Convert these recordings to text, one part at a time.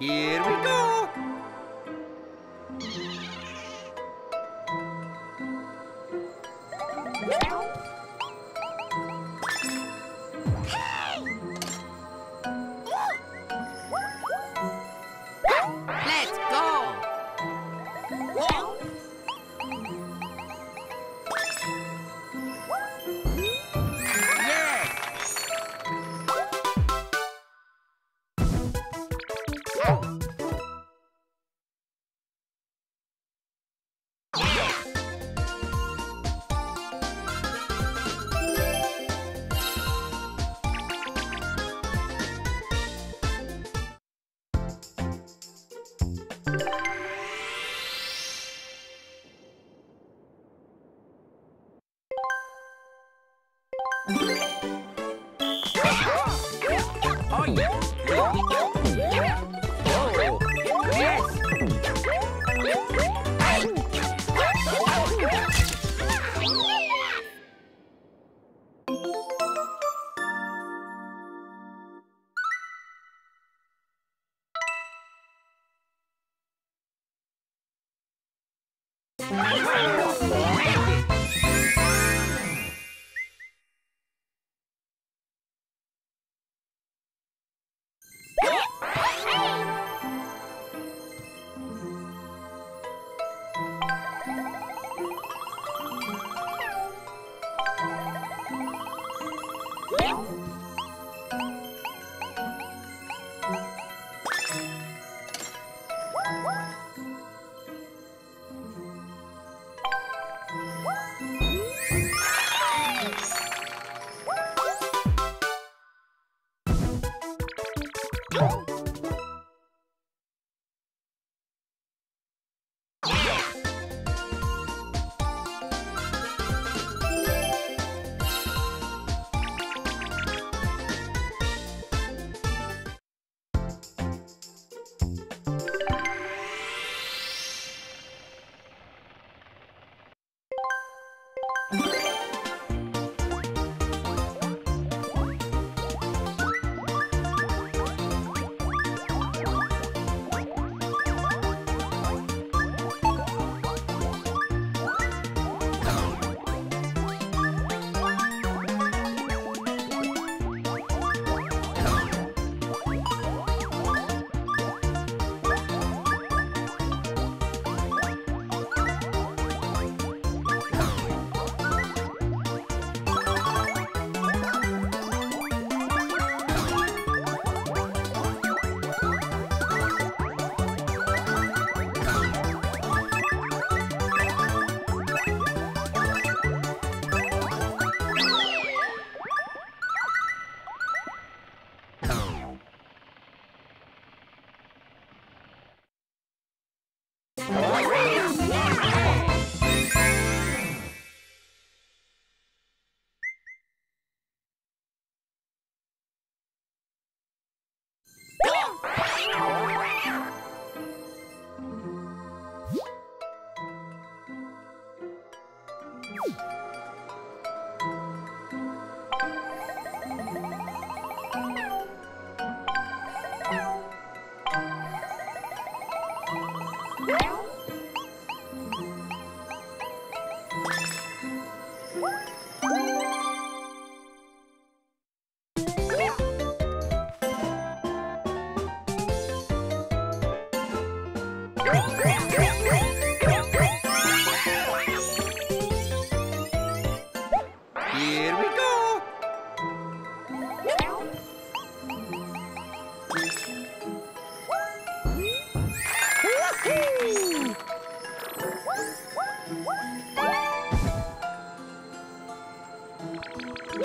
Here we go!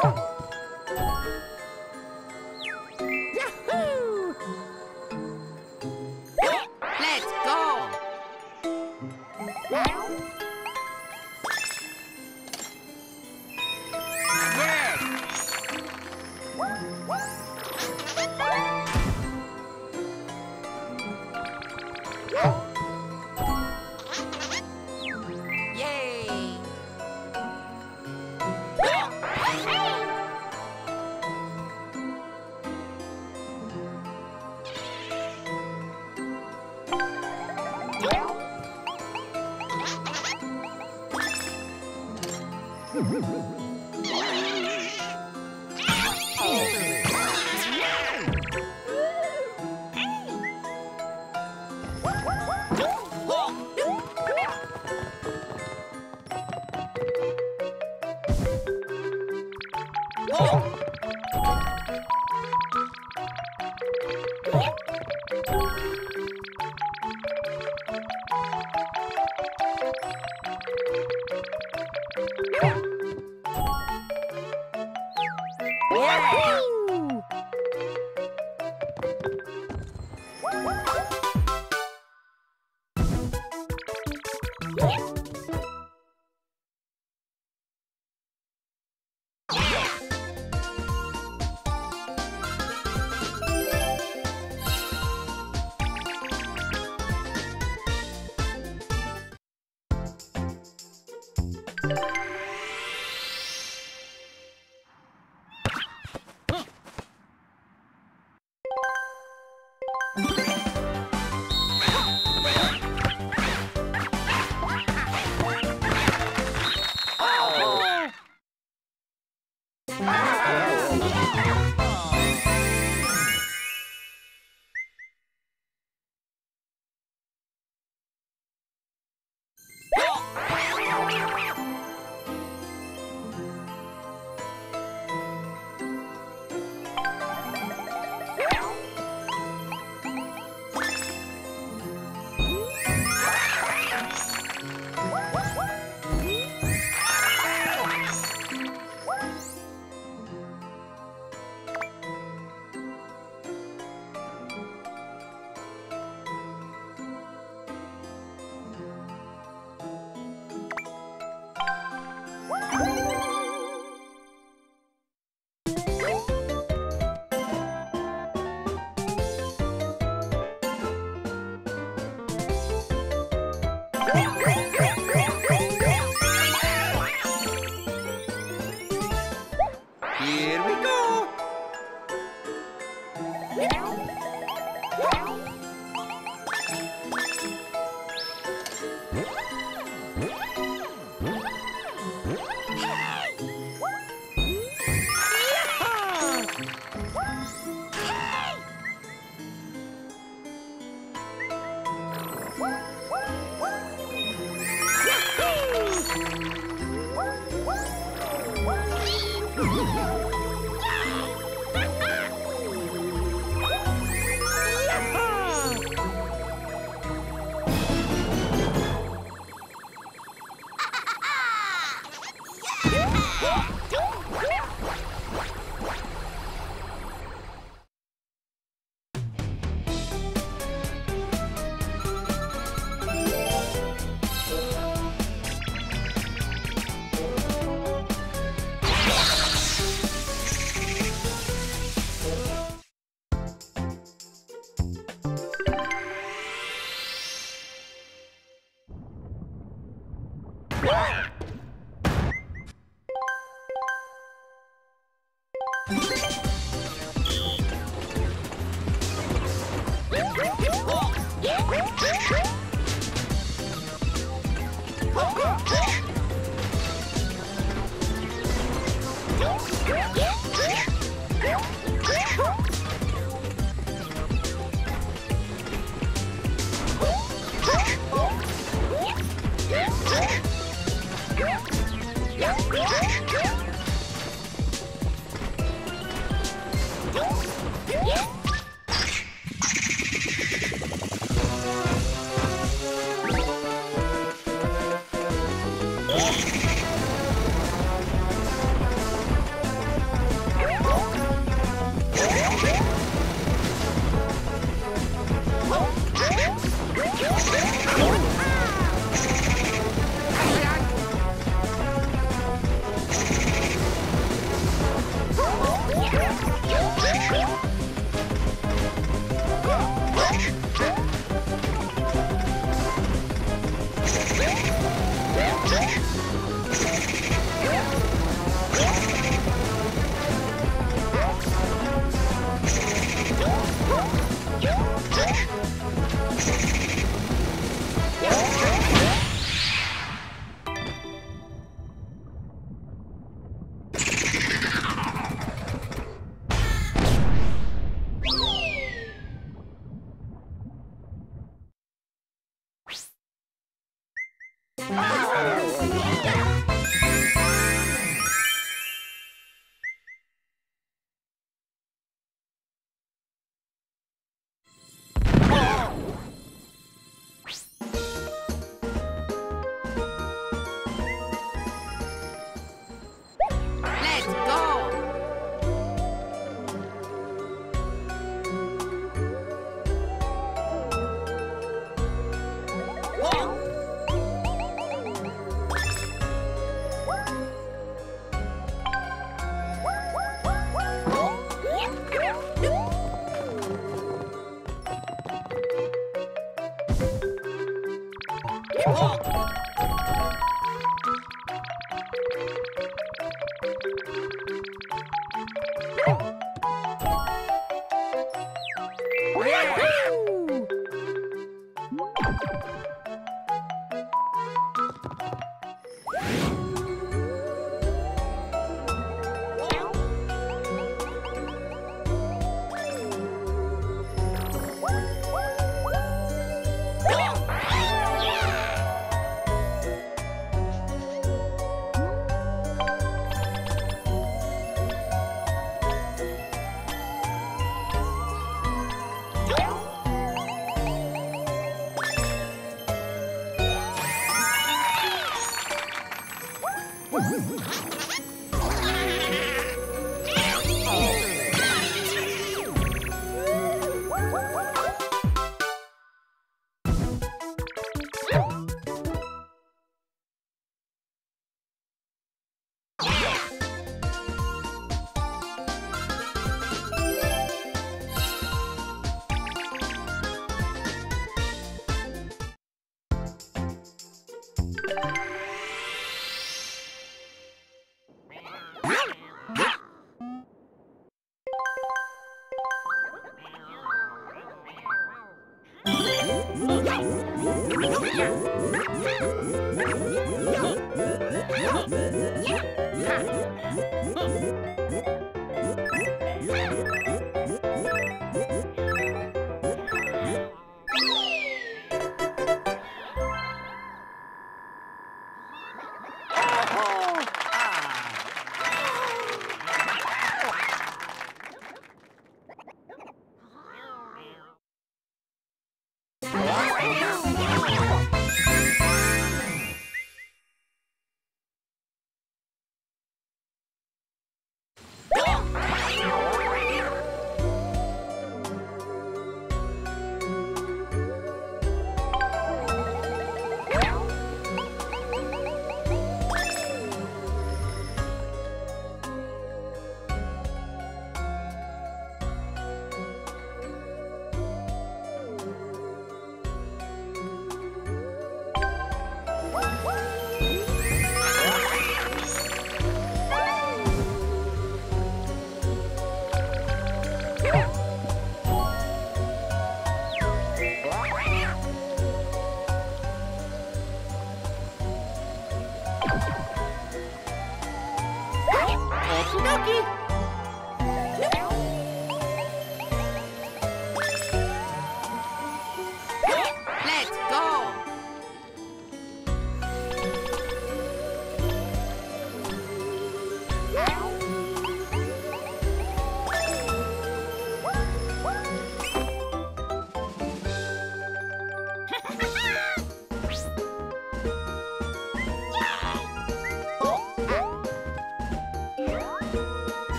痛。Woo-hoo-hoo! Yes.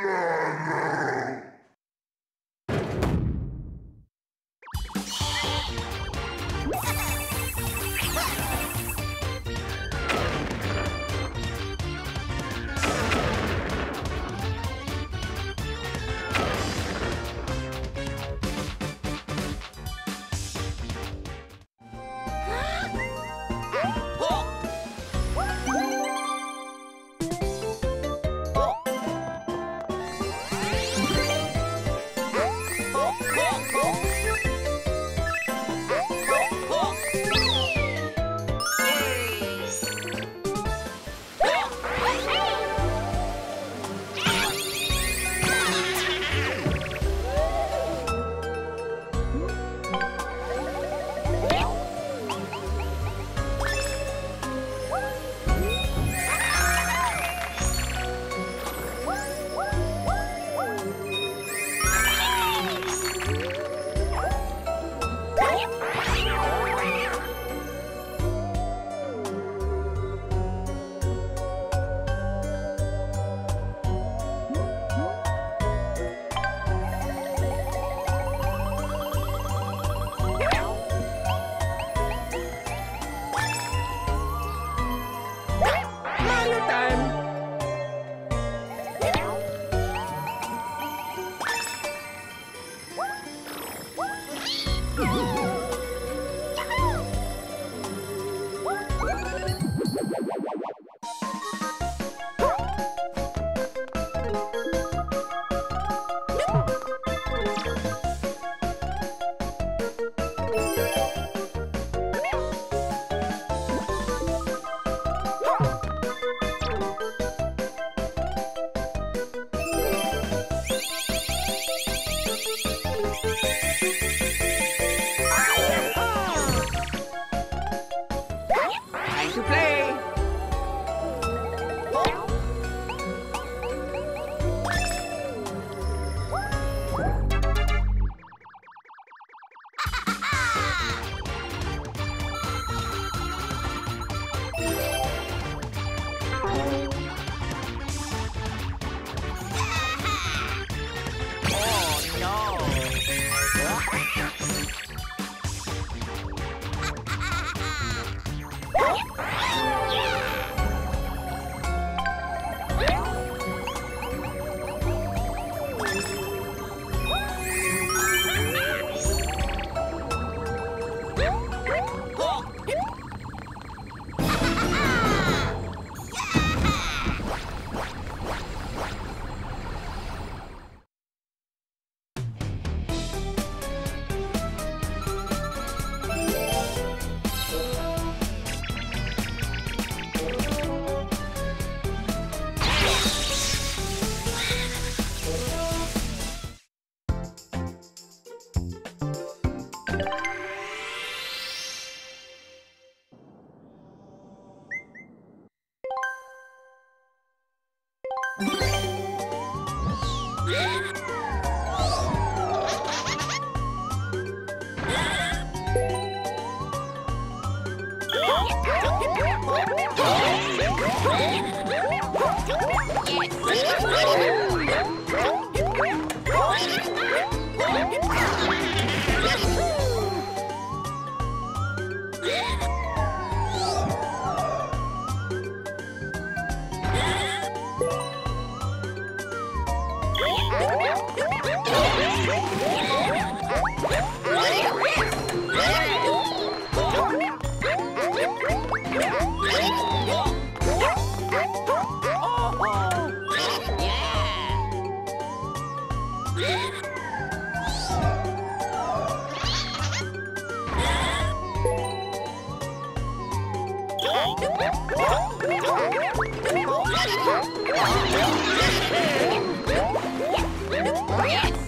Uh. Yes!